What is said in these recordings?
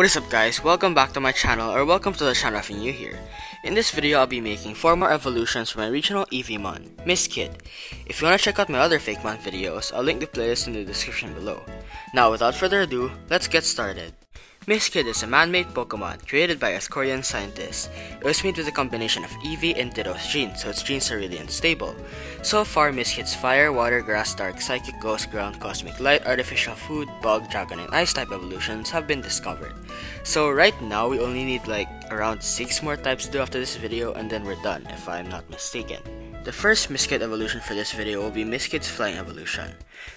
What is up guys, welcome back to my channel or welcome to the channel if you're new here. In this video I'll be making 4 more evolutions for my regional Eeveemon, Miskid. If you wanna check out my other Fakemon videos, I'll link the playlist in the description below. Now without further ado, let's get started. Miskid is a man-made Pokemon created by Korean scientists. It was made with a combination of Eevee and Ditto's genes, so its genes are really unstable. So far, Miskid's Fire, Water, Grass, Dark, Psychic, Ghost, Ground, Cosmic Light, Artificial Food, Bug, Dragon, and Ice type evolutions have been discovered. So right now, we only need like around 6 more types to do after this video, and then we're done, if I'm not mistaken. The first Miskid evolution for this video will be Miskid's Flying Evolution.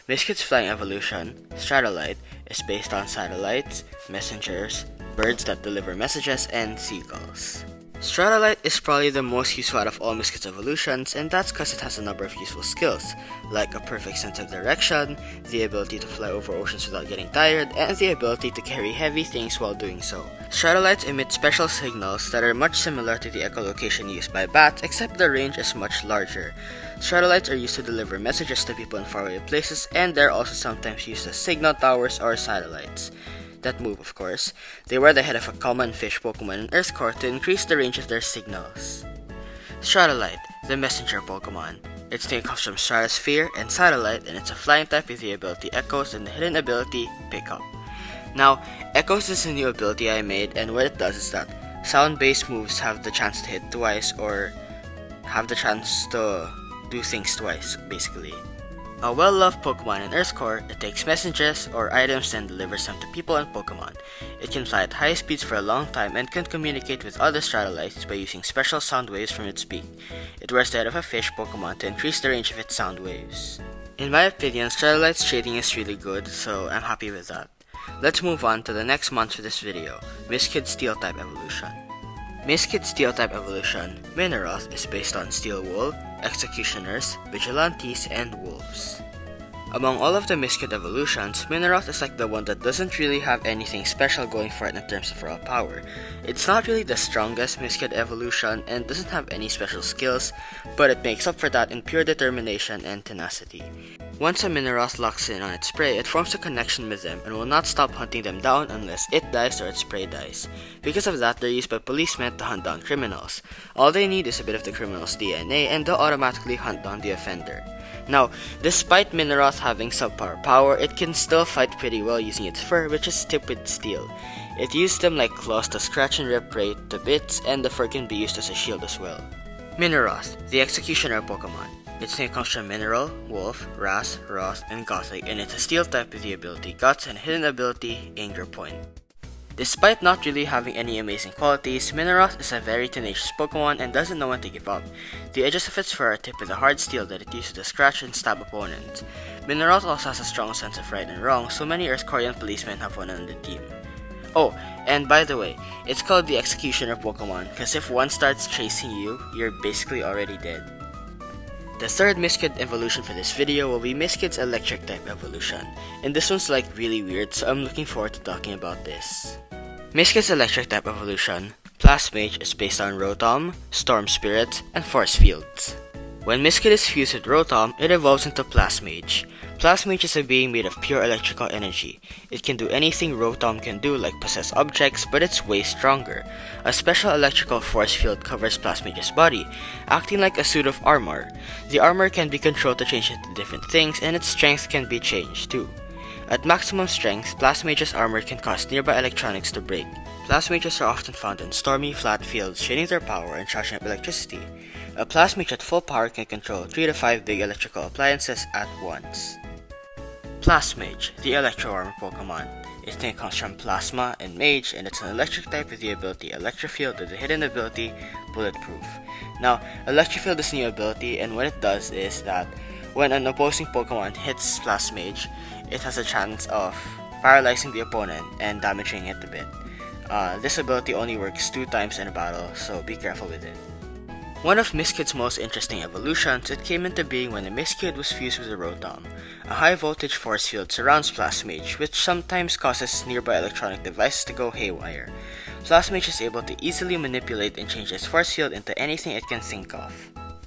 Miskid's Flying Evolution, Stratolite, is based on satellites, messengers, birds that deliver messages, and seagulls. Stratolite is probably the most useful out of all Miss evolutions, and that's because it has a number of useful skills, like a perfect sense of direction, the ability to fly over oceans without getting tired, and the ability to carry heavy things while doing so. Stratolites emit special signals that are much similar to the echolocation used by bats, except the range is much larger. Stratolites are used to deliver messages to people in faraway places, and they're also sometimes used as signal towers or satellites that move, of course. They were the head of a common fish Pokemon in Earth Core to increase the range of their signals. Stratolite, the messenger Pokemon. Its name comes from stratosphere and satellite, and it's a flying type with the ability Echoes and the hidden ability Pickup. Now, Echoes is a new ability I made, and what it does is that sound-based moves have the chance to hit twice or have the chance to do things twice, basically. A well-loved Pokemon in Earth Core, it takes messages or items and delivers them to people and Pokemon. It can fly at high speeds for a long time and can communicate with other Stratolites by using special sound waves from its beak. It wears the head of a fish Pokemon to increase the range of its sound waves. In my opinion, Stratolite's shading is really good, so I'm happy with that. Let's move on to the next month for this video, Miss Steel type evolution. Miskid Steel type evolution, Minoroth is based on Steel Wool, executioners, vigilantes, and wolves. Among all of the Miskid evolutions, Minoroth is like the one that doesn't really have anything special going for it in terms of raw power. It's not really the strongest Miskid evolution and doesn't have any special skills, but it makes up for that in pure determination and tenacity. Once a Minoroth locks in on its prey, it forms a connection with them and will not stop hunting them down unless it dies or its prey dies. Because of that, they're used by policemen to hunt down criminals. All they need is a bit of the criminal's DNA and they'll automatically hunt down the offender. Now, despite Minoroth having subpar power, it can still fight pretty well using its fur, which is tipped with steel. It used them like claws to scratch and rip prey to bits, and the fur can be used as a shield as well. Minoroth, the Executioner Pokemon. Its name comes from Mineral, Wolf, Ras, Roth, and Gothic, and it's a steel type with the ability Guts and hidden ability Anger Point. Despite not really having any amazing qualities, Minoroth is a very tenacious Pokemon and doesn't know when to give up. The edges of its fur are tipped with a hard steel that it uses to scratch and stab opponents. Minoroth also has a strong sense of right and wrong, so many Earthcorean policemen have one on the team. Oh, and by the way, it's called the Executioner Pokemon, because if one starts chasing you, you're basically already dead. The third Miskid evolution for this video will be Miskid's Electric type evolution, and this one's like really weird so I'm looking forward to talking about this. Miskid's Electric type evolution, Plasmage is based on Rotom, Storm Spirit, and Force Fields. When Miskid is fused with Rotom, it evolves into Plasmage. Plasmage is being made of pure electrical energy. It can do anything Rotom can do like possess objects, but it's way stronger. A special electrical force field covers Plasmage's body, acting like a suit of armor. The armor can be controlled to change into different things, and its strength can be changed too. At maximum strength, Plasmage's armor can cause nearby electronics to break. Plasmages are often found in stormy, flat fields, shading their power and charging up electricity. A Plasmage at full power can control 3 to 5 big electrical appliances at once. Plasmage, the Electro Armor Pokemon. Its name comes from Plasma and Mage, and it's an electric type with the ability Electrofield with the hidden ability Bulletproof. Now, Electrofield is a new ability, and what it does is that when an opposing Pokemon hits Plasmage, it has a chance of paralyzing the opponent and damaging it a bit. Uh, this ability only works two times in a battle, so be careful with it. One of Miskid's most interesting evolutions, it came into being when the Miskid was fused with a Rotom. A high voltage force field surrounds Plasmage, which sometimes causes nearby electronic devices to go haywire. Plasmage is able to easily manipulate and change its force field into anything it can think of.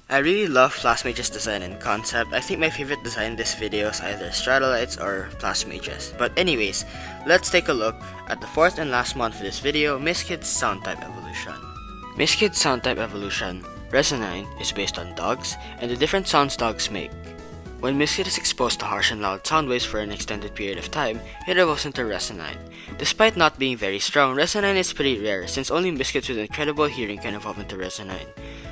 I really love Plasmage's design and concept. I think my favorite design in this video is either Stratolites or Plasmages. But anyways, let's take a look at the fourth and last month for this video, Miskid's sound type evolution. Miskid's sound type evolution, Resonine, is based on dogs and the different sounds dogs make. When Miskid is exposed to harsh and loud sound waves for an extended period of time, it evolves into Resonine. Despite not being very strong, Resonine is pretty rare since only Miskids with incredible hearing can evolve into Resonine.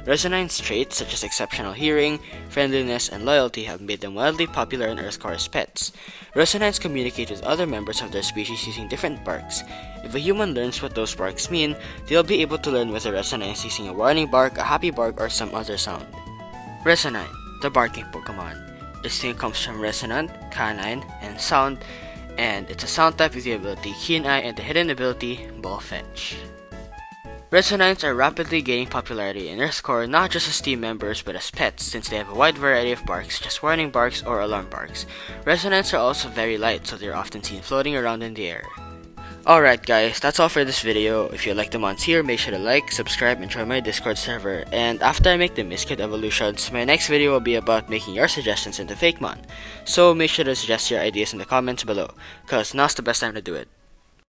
Resonine's traits such as exceptional hearing, friendliness, and loyalty have made them wildly popular in Earthcore pets. Resonines communicate with other members of their species using different barks. If a human learns what those barks mean, they'll be able to learn whether Resonine is using a warning bark, a happy bark, or some other sound. Resonine, the barking Pokemon. Its name comes from resonant, canine, and sound, and it's a sound type with the ability Keen Eye and the hidden ability Ball Fetch. Resonants are rapidly gaining popularity in Earthcore not just as team members but as pets since they have a wide variety of barks such as warning barks or alarm barks. Resonants are also very light so they're often seen floating around in the air. Alright guys, that's all for this video. If you like the mons here, make sure to like, subscribe, and join my Discord server. And after I make the Miskid evolutions, my next video will be about making your suggestions into Fakemon. So make sure to suggest your ideas in the comments below, cause now's the best time to do it.